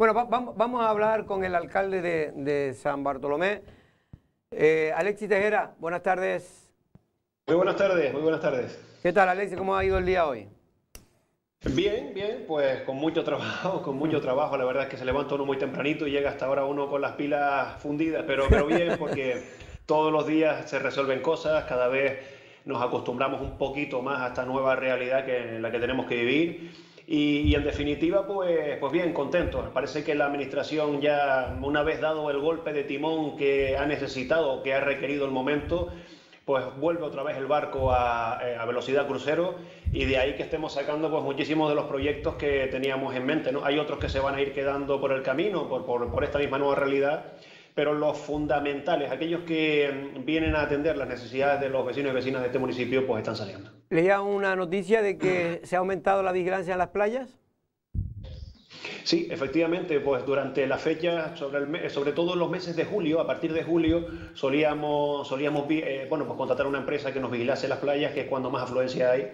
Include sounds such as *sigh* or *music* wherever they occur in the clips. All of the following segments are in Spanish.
Bueno, vamos, a hablar con el alcalde de, San Bartolomé. Eh, Alexis Tejera, buenas tardes. Muy buenas tardes, muy buenas tardes. ¿Qué tal, Alexis? ¿Cómo ha ido el día hoy? Bien, bien, pues con mucho trabajo, con mucho trabajo. La verdad es que se levanta uno muy tempranito y llega hasta ahora uno con las pilas fundidas, pero, pero bien, porque todos los días se resuelven cosas, cada vez nos acostumbramos un poquito más a esta nueva realidad que, en la que tenemos que vivir y, en definitiva, pues, pues bien, contentos. Parece que la Administración ya, una vez dado el golpe de timón que ha necesitado, que ha requerido el momento, pues vuelve otra vez el barco a, eh, velocidad crucero y de ahí que estemos sacando pues muchísimos de los proyectos que teníamos en mente. ¿no? Hay otros que se van a ir quedando por el camino, por, por esta misma nueva realidad pero los fundamentales, aquellos que mm, vienen a atender las necesidades de los vecinos y vecinas de este municipio, pues están saliendo. Leía una noticia de que se ha aumentado la vigilancia en las playas. Sí, efectivamente, pues durante la fecha, sobre, sobre todo en los meses de julio, a partir de julio, solíamos, solíamos eh, bueno, pues contratar una empresa que nos vigilase las playas, que es cuando más afluencia hay.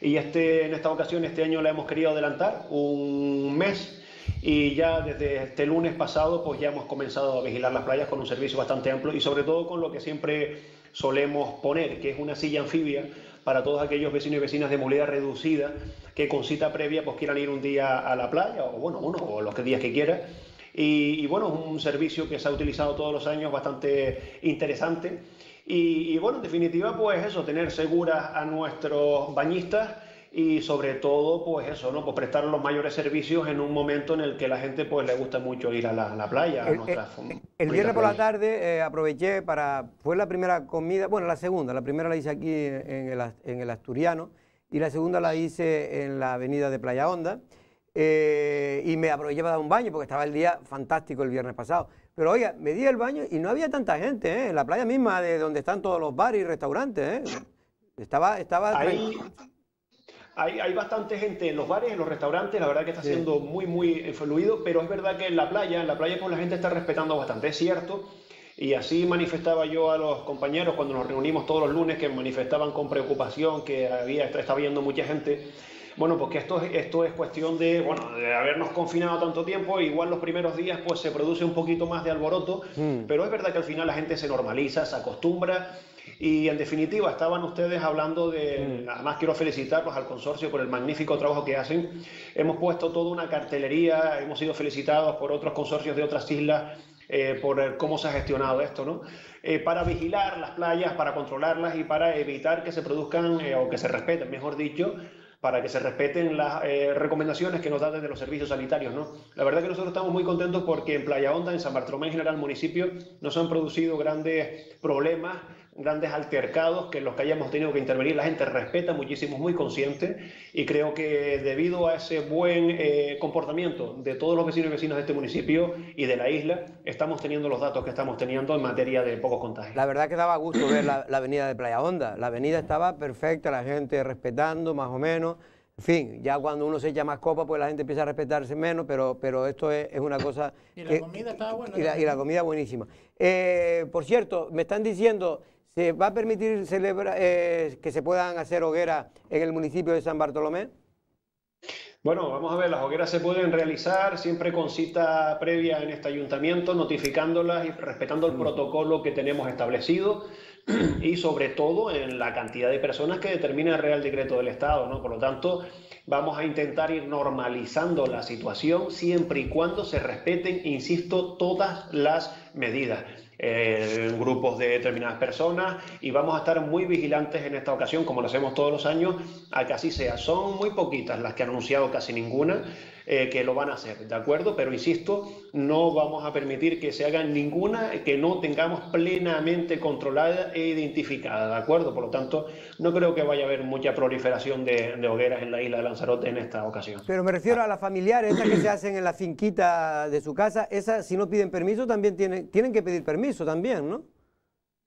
Y este, en esta ocasión, este año la hemos querido adelantar un mes y ya desde este lunes pasado pues ya hemos comenzado a vigilar las playas con un servicio bastante amplio y sobre todo con lo que siempre solemos poner, que es una silla anfibia para todos aquellos vecinos y vecinas de movilidad reducida que con cita previa pues quieran ir un día a la playa o bueno, uno o los días que quiera. Y, bueno, es un servicio que se ha utilizado todos los años bastante interesante. Y, y bueno, en definitiva, pues eso, tener seguras a nuestros bañistas y sobre todo, pues eso, ¿no? Pues prestar los mayores servicios en un momento en el que la gente pues le gusta mucho ir a la, playa. el, viernes por la tarde eh, aproveché para, fue la primera comida, bueno, la segunda, la primera la hice aquí en el, en el Asturiano y la segunda la hice en la avenida de Playa Honda. Eh, y me aproveché para dar un baño porque estaba el día fantástico el viernes pasado. Pero oiga, me di el baño y no había tanta gente, ¿eh? en la playa misma de donde están todos los bares y restaurantes. ¿eh? Estaba, estaba hay, bastante gente en los bares, en los restaurantes, la verdad que está siendo muy, muy fluido, pero es verdad que en la playa, en la playa pues la gente está respetando bastante, es cierto. Y así manifestaba yo a los compañeros cuando nos reunimos todos los lunes que manifestaban con preocupación que había, estaba viendo mucha gente. Bueno, porque esto, esto es cuestión de, bueno, de habernos confinado tanto tiempo, igual los primeros días pues se produce un poquito más de alboroto, mm. pero es verdad que al final la gente se normaliza, se acostumbra y en definitiva, estaban ustedes hablando de, mm. además quiero felicitarlos al consorcio por el magnífico trabajo que hacen. Hemos puesto toda una cartelería, hemos sido felicitados por otros consorcios de otras islas eh, por cómo se ha gestionado esto, ¿no? Eh, para vigilar las playas, para controlarlas y para evitar que se produzcan eh, o que se respeten, mejor dicho, para que se respeten las recomendaciones que nos dan desde los servicios sanitarios. ¿no? La verdad que nosotros estamos muy contentos porque en Playa Honda, en San Bartolomé en general, municipio, nos han producido grandes problemas grandes altercados que en los que hayamos tenido que intervenir la gente respeta muchísimo, muy consciente y creo que debido a ese buen eh, comportamiento de todos los vecinos y vecinas de este municipio y de la isla, estamos teniendo los datos que estamos teniendo en materia de pocos contagios. La verdad que daba gusto ver la, avenida de Playa Honda, la avenida estaba perfecta, la gente respetando más o menos. En fin, ya cuando uno se echa más copa, pues la gente empieza a respetarse menos, pero, pero esto es, una cosa... y la comida estaba buena. Y la, comida buenísima. Eh, por cierto, me están diciendo ¿Se va a permitir eh, que se puedan hacer hogueras en el municipio de San Bartolomé? Bueno, vamos a ver, las hogueras se pueden realizar siempre con cita previa en este ayuntamiento, notificándolas y respetando el mm. protocolo que tenemos establecido y sobre todo en la cantidad de personas que determina el Real Decreto del Estado, ¿no? Por lo tanto, vamos a intentar ir normalizando la situación siempre y cuando se respeten, insisto, todas las medidas en grupos de determinadas personas y vamos a estar muy vigilantes en esta ocasión, como lo hacemos todos los años, a que así sea. Son muy poquitas las que han anunciado, casi ninguna, eh, que lo van a hacer, ¿de acuerdo? Pero insisto, no vamos a permitir que se haga ninguna que no tengamos plenamente controlada e identificada, ¿de acuerdo? Por lo tanto, no creo que vaya a haber mucha proliferación de, hogueras en la isla de Lanzarote en esta ocasión. Pero me refiero a las familiares, estas que se *coughs* hacen en la finquita de su casa, esas si no piden permiso también tienen, tienen que pedir permiso también, ¿no?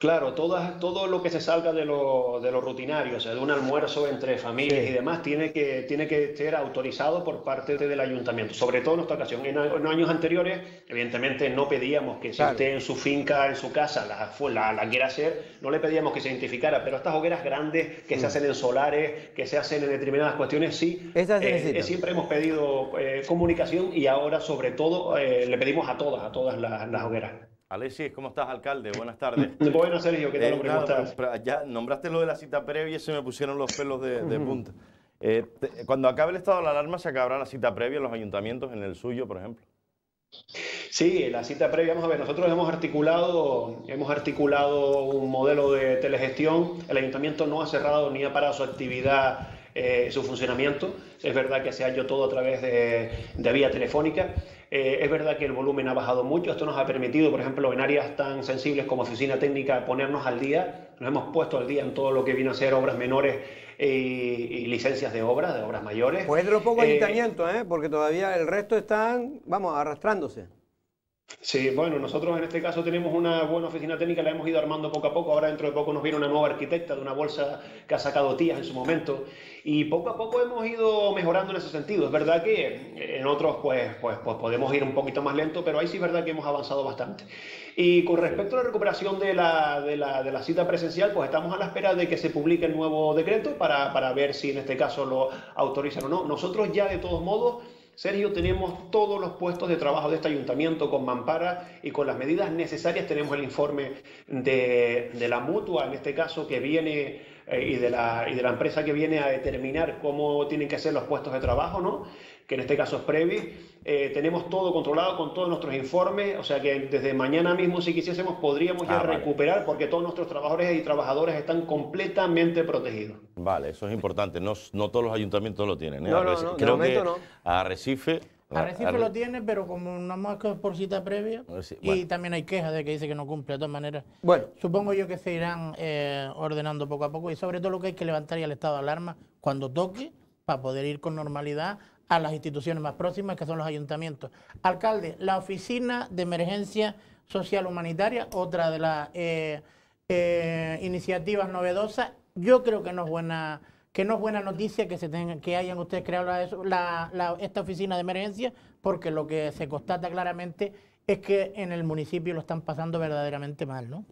Claro, todo lo que se salga de lo, de lo rutinario, o sea, de un almuerzo entre familias y demás, tiene que, tiene que ser autorizado por parte del ayuntamiento, sobre todo en esta ocasión. En, años anteriores, evidentemente, no pedíamos que si usted en su finca, en su casa, la, la, quiera hacer, no le pedíamos que se identificara, pero estas hogueras grandes que se mm. hacen en solares, que se hacen en determinadas cuestiones, sí. Eh, eh, siempre hemos pedido eh, comunicación y ahora, sobre todo, le pedimos a todas, a todas las hogueras. Alexis, ¿cómo estás, alcalde? Buenas tardes. *clears throat* Buenas, Sergio, ¿qué tal, eh, hombre? ¿Cómo estás? Ya nombraste lo de la cita previa y se me pusieron los pelos de, punta. Eh, cuando acabe el estado de la alarma, ¿se acabará la cita previa en los ayuntamientos, en el suyo, por ejemplo? Sí, la cita previa, vamos a ver, nosotros hemos articulado, hemos articulado un modelo de telegestión. El ayuntamiento no ha cerrado ni ha parado su actividad eh, su funcionamiento. Es verdad que se ha hecho todo a través de, vía telefónica. Eh, es verdad que el volumen ha bajado mucho. Esto nos ha permitido, por ejemplo, en áreas tan sensibles como oficina técnica, ponernos al día. Nos hemos puesto al día en todo lo que viene a ser obras menores y, licencias de obras, de obras mayores. Pues es lo poco eh, ayuntamiento, ¿eh? porque todavía el resto están, vamos, arrastrándose. Sí, bueno, nosotros en este caso tenemos una buena oficina técnica, la hemos ido armando poco a poco. Ahora dentro de poco nos viene una nueva arquitecta de una bolsa que ha sacado tías en su momento. Y poco a poco hemos ido mejorando en ese sentido. Es verdad que en otros pues, pues, pues podemos ir un poquito más lento, pero ahí sí es verdad que hemos avanzado bastante. Y con respecto a la recuperación de la, de la, de la cita presencial, pues estamos a la espera de que se publique el nuevo decreto para, para ver si en este caso lo autorizan o no. Nosotros ya de todos modos Sergio, tenemos todos los puestos de trabajo de este ayuntamiento con Mampara y con las medidas necesarias. Tenemos el informe de, la mutua, en este caso, que viene y, de la, y de la empresa que viene a determinar cómo tienen que ser los puestos de trabajo, ¿no? que en este caso es Previ. Eh, tenemos todo controlado con todos nuestros informes, o sea que desde mañana mismo, si quisiésemos, podríamos ya ah, recuperar porque todos nuestros trabajadores y trabajadoras están completamente protegidos. Vale, eso es importante. No, no todos los ayuntamientos lo tienen. ¿eh? No, no, no, Creo que no. Arrecife Arrecife lo tiene, pero como una más por cita previa. Y también hay quejas de que dice que no cumple de todas maneras. Bueno. Supongo yo que se irán eh, ordenando poco a poco y sobre todo lo que hay que levantar ya el estado de alarma cuando toque para poder ir con normalidad a las instituciones más próximas, que son los ayuntamientos. Alcalde, la Oficina de Emergencia Social Humanitaria, otra de las eh, eh, iniciativas novedosas, yo creo que no es buena que no es buena noticia que se tengan, que hayan ustedes creado esta oficina de emergencia, porque lo que se constata claramente es que en el municipio lo están pasando verdaderamente mal, ¿no?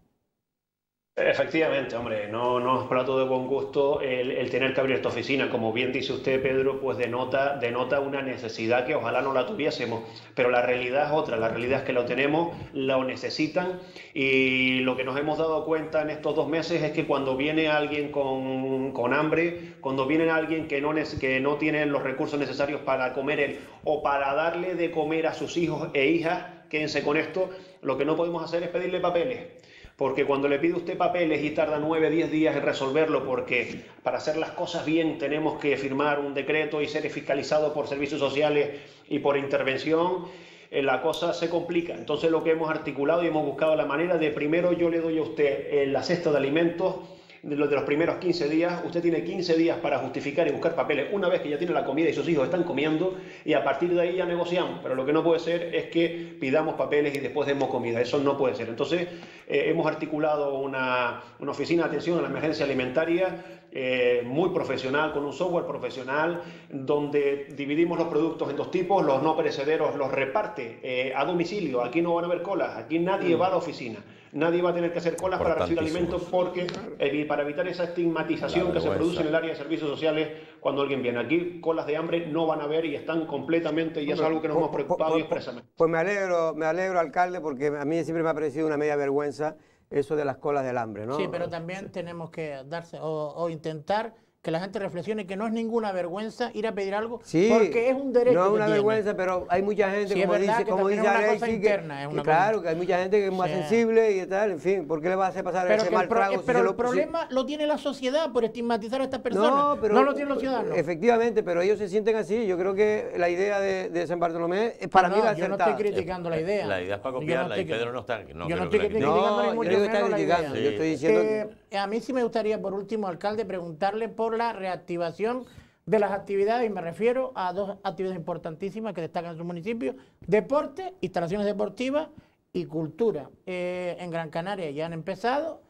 Efectivamente, hombre, no, no es plato de buen gusto el, tener que abrir esta oficina. Como bien dice usted, Pedro, pues denota, denota una necesidad que ojalá no la tuviésemos. Pero la realidad es otra, la realidad es que lo tenemos, lo necesitan y lo que nos hemos dado cuenta en estos dos meses es que cuando viene alguien con, con hambre, cuando viene alguien que no, que no tiene los recursos necesarios para comer él o para darle de comer a sus hijos e hijas, quédense con esto, lo que no podemos hacer es pedirle papeles porque cuando le pide usted papeles y tarda nueve, diez días en resolverlo, porque para hacer las cosas bien tenemos que firmar un decreto y ser fiscalizado por servicios sociales y por intervención, eh, la cosa se complica. Entonces lo que hemos articulado y hemos buscado la manera de primero yo le doy a usted eh, la cesta de alimentos, de los, de los primeros 15 días, usted tiene 15 días para justificar y buscar papeles una vez que ya tiene la comida y sus hijos están comiendo y a partir de ahí ya negociamos. Pero lo que no puede ser es que pidamos papeles y después demos comida. Eso no puede ser. Entonces eh, hemos articulado una, una oficina de atención a la emergencia alimentaria eh, muy profesional, con un software profesional, donde dividimos los productos en dos tipos, los no perecederos los reparte eh, a domicilio, aquí no van a haber colas, aquí nadie mm. va a la oficina, nadie va a tener que hacer colas para recibir alimentos porque eh, para evitar esa estigmatización que se produce en el área de servicios sociales cuando alguien viene. Aquí colas de hambre no van a haber y están completamente, y es algo que nos hemos preocupado y expresamente. Pues me alegro, me alegro, alcalde, porque a mí siempre me ha parecido una media vergüenza eso de las colas del hambre, ¿no? Sí, pero también tenemos que darse o intentar que la gente reflexione que no es ninguna vergüenza ir a pedir algo porque es un derecho. No es una vergüenza, pero hay mucha gente, como dice, como dice claro, que hay mucha gente que es más sensible y tal, en fin, ¿por qué le va a hacer pasar ese mal trago? Pero el problema lo tiene la sociedad por estigmatizar a estas personas, no, pero, no lo tienen los ciudadanos. Efectivamente, pero ellos se sienten así. Yo creo que la idea de, San Bartolomé es para mí la Yo no estoy criticando la idea. La idea es para copiarla y Pedro no está. yo no estoy criticando ni mucho menos la idea. Yo estoy diciendo a mí sí me gustaría, por último, alcalde, preguntarle por la reactivación de las actividades, y me refiero a dos actividades importantísimas que destacan en su municipio, deporte, instalaciones deportivas y cultura. Eh, en Gran Canaria ya han empezado,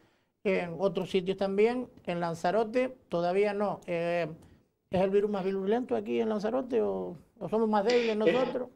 en otros sitios también, en Lanzarote todavía no. Eh, ¿Es el virus más virulento aquí en Lanzarote o, o somos más débiles nosotros?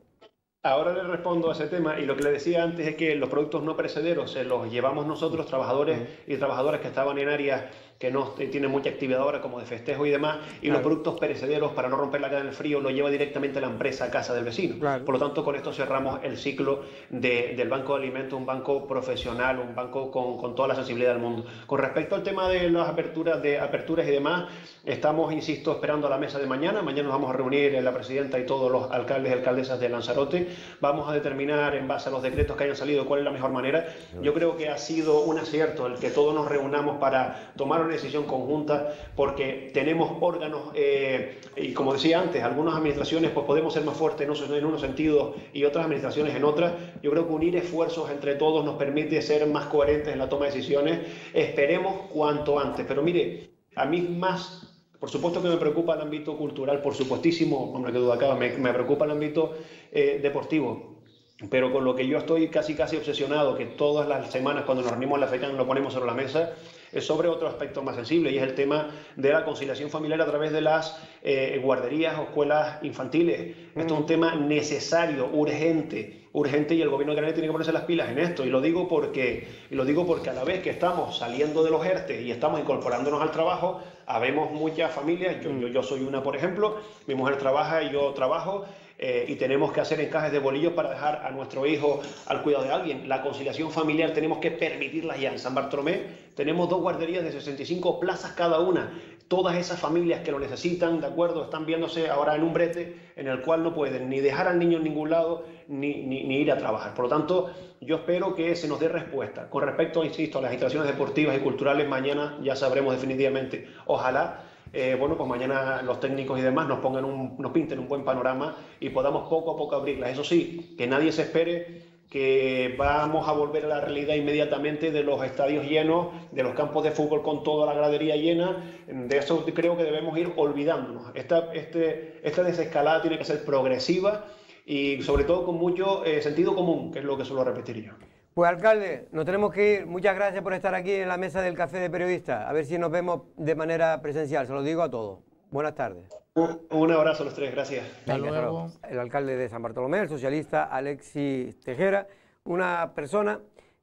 Ahora le respondo a ese tema y lo que le decía antes es que los productos no perecederos se los llevamos nosotros, trabajadores y trabajadoras que estaban en áreas que no tiene mucha actividad ahora, como de festejo y demás, y los productos perecederos para no romper la cadena del frío lo lleva directamente la empresa a casa del vecino. Por lo tanto, con esto cerramos el ciclo del Banco de Alimentos, un banco profesional, un banco con, con, toda la sensibilidad del mundo. Con respecto al tema de las aperturas, de aperturas y demás, estamos, insisto, esperando a la mesa de mañana. Mañana nos vamos a reunir la presidenta y todos los alcaldes y alcaldesas de Lanzarote. Vamos a determinar en base a los decretos que hayan salido cuál es la mejor manera. Yo creo que ha sido un acierto el que todos nos reunamos para tomar una decisión conjunta porque tenemos órganos eh, y como decía antes, algunas administraciones pues podemos ser más fuertes en unos sentidos y otras administraciones en otras. Yo creo que unir esfuerzos entre todos nos permite ser más coherentes en la toma de decisiones. Esperemos cuanto antes. Pero mire, a mí más por supuesto que me preocupa el ámbito cultural, por supuestísimo, hombre, que duda acaba, me, preocupa el ámbito eh, deportivo. Pero con lo que yo estoy casi casi obsesionado, que todas las semanas cuando nos reunimos en la FECAN lo ponemos sobre la mesa, es sobre otro aspecto más sensible y es el tema de la conciliación familiar a través de las eh, guarderías o escuelas infantiles. Esto es un tema necesario, urgente, urgente y el gobierno de Canarias tiene que ponerse las pilas en esto. Y lo digo porque, y lo digo porque a la vez que estamos saliendo de los ERTE y estamos incorporándonos al trabajo, habemos muchas familias, yo, yo, yo soy una por ejemplo, mi mujer trabaja y yo trabajo eh, y tenemos que hacer encajes de bolillos para dejar a nuestro hijo al cuidado de alguien. La conciliación familiar tenemos que permitirla ya. En San Bartolomé tenemos dos guarderías de 65 plazas cada una. Todas esas familias que lo necesitan, ¿de acuerdo? Están viéndose ahora en un brete en el cual no pueden ni dejar al niño en ningún lado ni, ni, ni ir a trabajar. Por lo tanto, yo espero que se nos dé respuesta. Con respecto, insisto, a las instalaciones deportivas y culturales, mañana ya sabremos definitivamente. Ojalá eh, bueno, pues mañana los técnicos y demás nos pongan un, nos pinten un buen panorama y podamos poco a poco abrirlas. Eso sí, que nadie se espere que vamos a volver a la realidad inmediatamente de los estadios llenos, de los campos de fútbol con toda la gradería llena. De eso creo que debemos ir olvidándonos. Esta, este, esta desescalada tiene que ser progresiva y sobre todo con mucho eh, sentido común, que es lo que suelo repetir yo. Pues alcalde, nos tenemos que ir. Muchas gracias por estar aquí en la mesa del Café de Periodistas. A ver si nos vemos de manera presencial. Se lo digo a todos. Buenas tardes. Un, abrazo a los tres, gracias. El alcalde de San Bartolomé, el socialista Alexis Tejera, una persona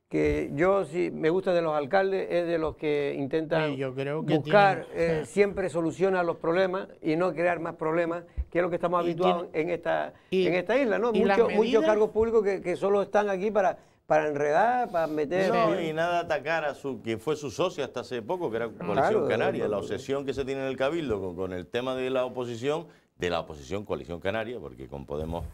que yo sí me gusta de los alcaldes, es de los que intentan buscar eh, siempre soluciones a los problemas y no crear más problemas, que es lo que estamos habituados en, esta, en esta isla, ¿no? Muchos, cargos públicos que, que solo están aquí para para enredar, para meter... No, y nada atacar a su, quien fue su socio hasta hace poco, que era Coalición Canaria, la obsesión que se tiene en el Cabildo con, el tema de la oposición, de la oposición Coalición Canaria, porque con Podemos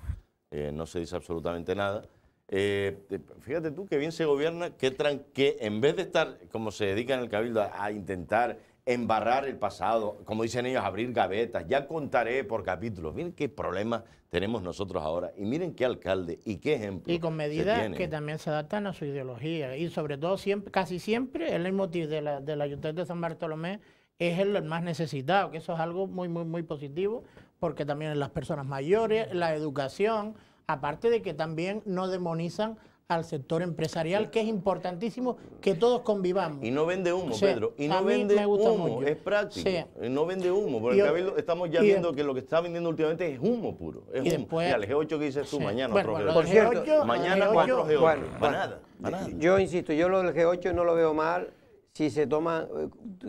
eh, no se dice absolutamente nada. Eh, fíjate tú que bien se gobierna, que, que en vez de estar, como se dedica en el Cabildo, a intentar embarrar el pasado, como dicen ellos, abrir gavetas. Ya contaré por capítulos. Miren qué problemas tenemos nosotros ahora y miren qué alcalde y qué ejemplo. Y con medidas que también se adaptan a su ideología. Y sobre todo, siempre, casi siempre, el motivo de la, del Ayuntamiento de San Bartolomé es el más necesitado, que eso es algo muy, muy, muy positivo, porque también en las personas mayores, la educación, aparte de que también no demonizan al sector empresarial, que es importantísimo que todos convivamos. Y no vende humo, Pedro. Y no vende humo, es práctico. No vende humo. Porque estamos ya viendo que lo que está vendiendo últimamente es humo puro. Es humo. Después, el G8 que dices tú, mañana otro G8. Por cierto, mañana otro G8. para nada, nada. Yo insisto, yo lo del G8 no lo veo mal si se toman,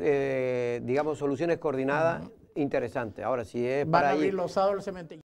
eh, digamos, soluciones coordinadas interesantes. Ahora, si es para abrir los sábados el cementerio.